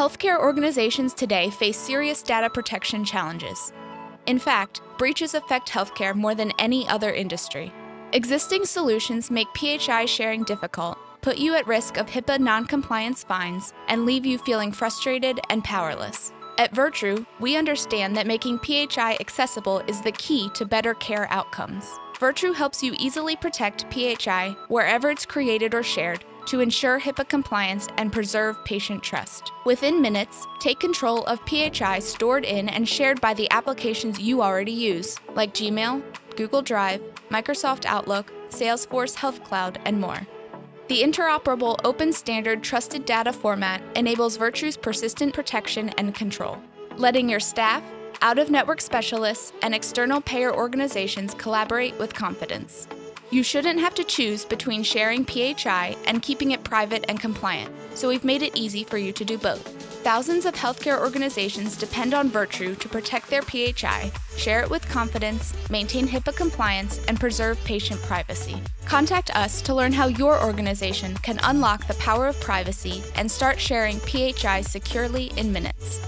Healthcare organizations today face serious data protection challenges. In fact, breaches affect healthcare more than any other industry. Existing solutions make PHI sharing difficult, put you at risk of HIPAA noncompliance fines, and leave you feeling frustrated and powerless. At Virtru, we understand that making PHI accessible is the key to better care outcomes. Virtru helps you easily protect PHI wherever it's created or shared to ensure HIPAA compliance and preserve patient trust. Within minutes, take control of PHI stored in and shared by the applications you already use, like Gmail, Google Drive, Microsoft Outlook, Salesforce Health Cloud, and more. The interoperable open standard trusted data format enables Virtru's persistent protection and control, letting your staff, out of network specialists, and external payer organizations collaborate with confidence. You shouldn't have to choose between sharing PHI and keeping it private and compliant, so we've made it easy for you to do both. Thousands of healthcare organizations depend on Virtru to protect their PHI, share it with confidence, maintain HIPAA compliance, and preserve patient privacy. Contact us to learn how your organization can unlock the power of privacy and start sharing PHI securely in minutes.